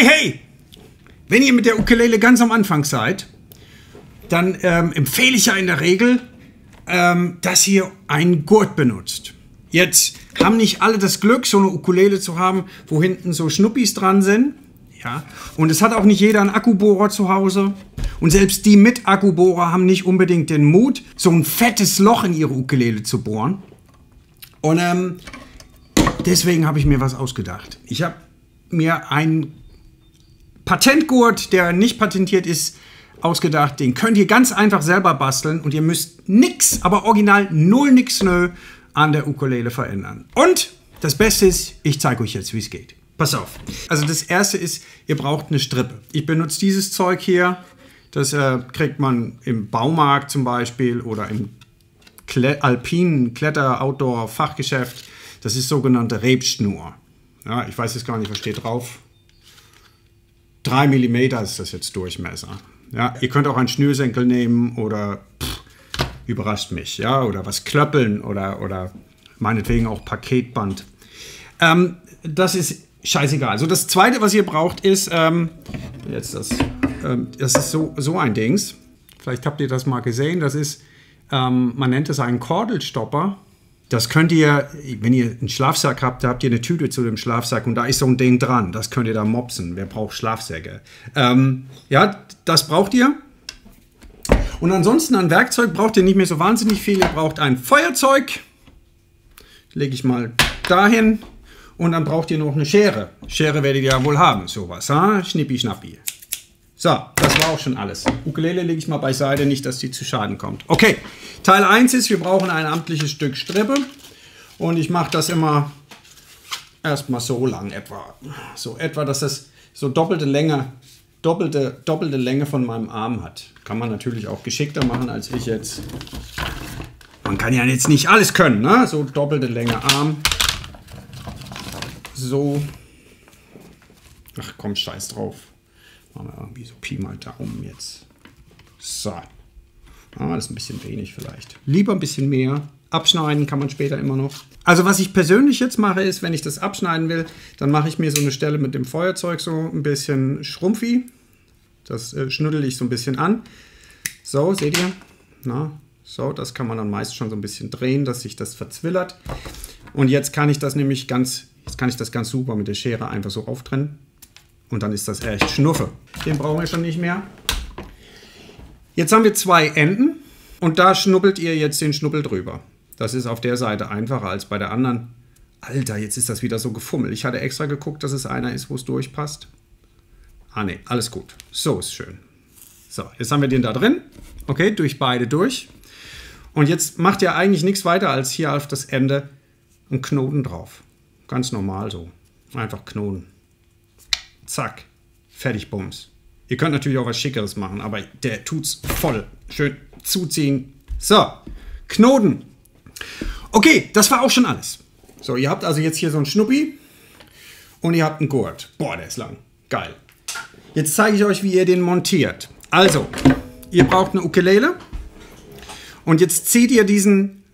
Hey, hey! Wenn ihr mit der Ukulele ganz am Anfang seid, dann ähm, empfehle ich ja in der Regel, ähm, dass ihr einen Gurt benutzt. Jetzt haben nicht alle das Glück, so eine Ukulele zu haben, wo hinten so Schnuppis dran sind. Ja, und es hat auch nicht jeder einen Akkubohrer zu Hause. Und selbst die mit Akkubohrer haben nicht unbedingt den Mut, so ein fettes Loch in ihre Ukulele zu bohren. Und ähm, deswegen habe ich mir was ausgedacht. Ich habe mir einen Patentgurt, der nicht patentiert ist, ausgedacht. Den könnt ihr ganz einfach selber basteln und ihr müsst nix, aber original null nix nö an der Ukulele verändern. Und das Beste ist, ich zeige euch jetzt, wie es geht. Pass auf. Also das erste ist, ihr braucht eine Strippe. Ich benutze dieses Zeug hier. Das äh, kriegt man im Baumarkt zum Beispiel oder im Kle alpinen Kletter-Outdoor-Fachgeschäft. Das ist sogenannte Rebschnur. Ja, ich weiß jetzt gar nicht, was steht drauf. 3 mm ist das jetzt Durchmesser. Ja, ihr könnt auch einen Schnürsenkel nehmen oder pff, überrascht mich, ja, oder was klöppeln oder, oder meinetwegen auch Paketband. Ähm, das ist scheißegal. Also das zweite, was ihr braucht, ist, ähm, jetzt das, ähm, das ist so, so ein Dings. Vielleicht habt ihr das mal gesehen. Das ist, ähm, man nennt es einen Kordelstopper. Das könnt ihr, wenn ihr einen Schlafsack habt, da habt ihr eine Tüte zu dem Schlafsack und da ist so ein Ding dran. Das könnt ihr da mopsen. Wer braucht Schlafsäcke? Ähm, ja, das braucht ihr. Und ansonsten an Werkzeug braucht ihr nicht mehr so wahnsinnig viel. Ihr braucht ein Feuerzeug. Lege ich mal dahin. Und dann braucht ihr noch eine Schere. Schere werdet ihr ja wohl haben, sowas. Ha? Schnippi, schnappi. So, das war auch schon alles. Ukulele lege ich mal beiseite, nicht, dass die zu Schaden kommt. Okay, Teil 1 ist, wir brauchen ein amtliches Stück Strippe. Und ich mache das immer erstmal so lang etwa. So etwa, dass das so doppelte Länge, doppelte, doppelte Länge von meinem Arm hat. Kann man natürlich auch geschickter machen, als ich jetzt. Man kann ja jetzt nicht alles können, ne? So doppelte Länge Arm. So. Ach komm, scheiß drauf. Machen wir irgendwie so Pi mal Daumen jetzt. So. Ah, das ist ein bisschen wenig vielleicht. Lieber ein bisschen mehr. Abschneiden kann man später immer noch. Also was ich persönlich jetzt mache, ist, wenn ich das abschneiden will, dann mache ich mir so eine Stelle mit dem Feuerzeug so ein bisschen schrumpfi. Das äh, schnuddel ich so ein bisschen an. So, seht ihr? Na, so, das kann man dann meist schon so ein bisschen drehen, dass sich das verzwillert. Und jetzt kann ich das nämlich ganz, jetzt kann ich das ganz super mit der Schere einfach so auftrennen. Und dann ist das echt Schnuffe. Den brauchen wir schon nicht mehr. Jetzt haben wir zwei Enden und da schnuppelt ihr jetzt den Schnuppel drüber. Das ist auf der Seite einfacher als bei der anderen. Alter, jetzt ist das wieder so gefummelt. Ich hatte extra geguckt, dass es einer ist, wo es durchpasst. Ah ne, alles gut. So ist schön. So, jetzt haben wir den da drin. Okay, durch beide durch. Und jetzt macht ihr eigentlich nichts weiter, als hier auf das Ende einen Knoten drauf. Ganz normal so. Einfach Knoten. Zack. Fertig, Bums. Ihr könnt natürlich auch was Schickeres machen, aber der tut's voll. Schön zuziehen. So, Knoten. Okay, das war auch schon alles. So, ihr habt also jetzt hier so einen Schnuppi und ihr habt einen Gurt. Boah, der ist lang. Geil. Jetzt zeige ich euch, wie ihr den montiert. Also, ihr braucht eine Ukulele und jetzt zieht ihr diesen,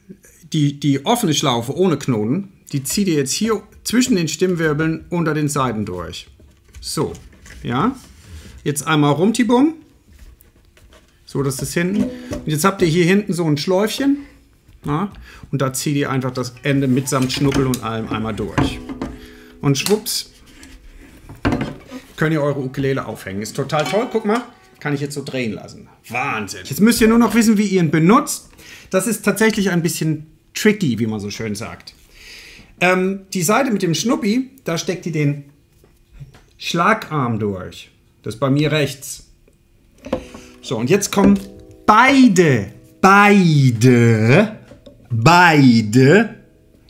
die, die offene Schlaufe ohne Knoten, die zieht ihr jetzt hier zwischen den Stimmwirbeln unter den Seiten durch. So, ja. Jetzt einmal rumtibum. So, das ist hinten. Und jetzt habt ihr hier hinten so ein Schläufchen. Ja, und da zieht ihr einfach das Ende mitsamt Schnuppel und allem einmal durch. Und schwupps, könnt ihr eure Ukulele aufhängen. Ist total toll. Guck mal, kann ich jetzt so drehen lassen. Wahnsinn. Jetzt müsst ihr nur noch wissen, wie ihr ihn benutzt. Das ist tatsächlich ein bisschen tricky, wie man so schön sagt. Ähm, die Seite mit dem Schnuppi, da steckt ihr den Schlagarm durch. Das ist bei mir rechts. So, und jetzt kommen beide, beide, beide.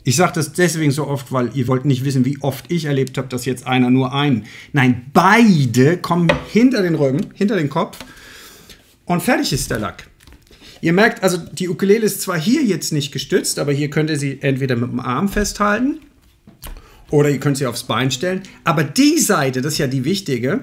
Ich sage das deswegen so oft, weil ihr wollt nicht wissen, wie oft ich erlebt habe, dass jetzt einer nur einen. Nein, beide kommen hinter den Rücken, hinter den Kopf und fertig ist der Lack. Ihr merkt, also die Ukulele ist zwar hier jetzt nicht gestützt, aber hier könnt ihr sie entweder mit dem Arm festhalten oder ihr könnt sie aufs Bein stellen. Aber die Seite, das ist ja die wichtige,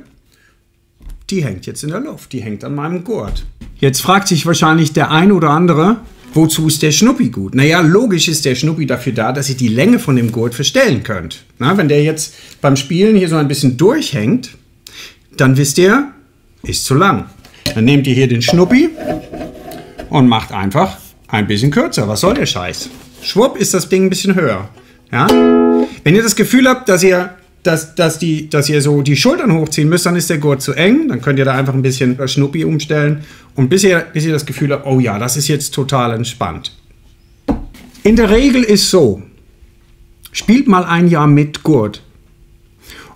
die hängt jetzt in der Luft. Die hängt an meinem Gurt. Jetzt fragt sich wahrscheinlich der ein oder andere, wozu ist der Schnuppi gut? Naja, logisch ist der Schnuppi dafür da, dass ihr die Länge von dem Gurt verstellen könnt. Na, wenn der jetzt beim Spielen hier so ein bisschen durchhängt, dann wisst ihr, ist zu lang. Dann nehmt ihr hier den Schnuppi und macht einfach ein bisschen kürzer. Was soll der Scheiß? Schwupp ist das Ding ein bisschen höher. Ja? Wenn ihr das Gefühl habt, dass ihr, dass, dass, die, dass ihr so die Schultern hochziehen müsst, dann ist der Gurt zu eng. Dann könnt ihr da einfach ein bisschen Schnuppi umstellen. Und bis ihr, bis ihr das Gefühl habt, oh ja, das ist jetzt total entspannt. In der Regel ist so, spielt mal ein Jahr mit Gurt.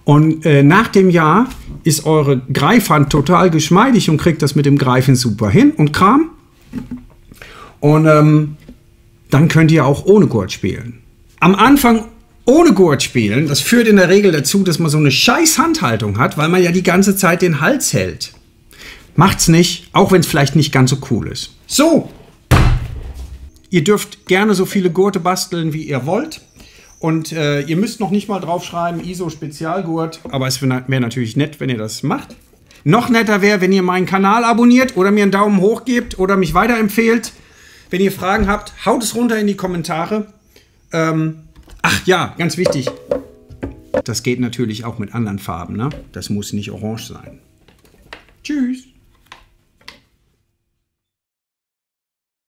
Und äh, nach dem Jahr ist eure Greifhand total geschmeidig und kriegt das mit dem Greifen super hin und Kram. Und ähm, dann könnt ihr auch ohne Gurt spielen. Am Anfang ohne Gurt spielen, das führt in der Regel dazu, dass man so eine scheiß Handhaltung hat, weil man ja die ganze Zeit den Hals hält. Macht's nicht, auch wenn es vielleicht nicht ganz so cool ist. So, ihr dürft gerne so viele Gurte basteln, wie ihr wollt. Und äh, ihr müsst noch nicht mal draufschreiben, ISO Spezialgurt, aber es wäre natürlich nett, wenn ihr das macht. Noch netter wäre, wenn ihr meinen Kanal abonniert oder mir einen Daumen hoch gebt oder mich weiterempfehlt. Wenn ihr Fragen habt, haut es runter in die Kommentare. Ähm, ach ja, ganz wichtig. Das geht natürlich auch mit anderen Farben. Ne? Das muss nicht orange sein. Tschüss.